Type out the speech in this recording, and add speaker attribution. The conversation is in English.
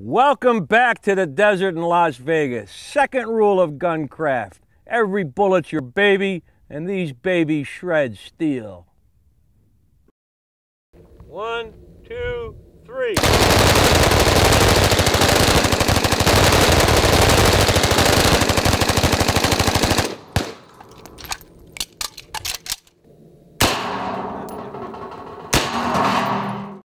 Speaker 1: Welcome back to the desert in Las Vegas. Second rule of guncraft. Every bullet's your baby, and these babies shred steel. One, two, three.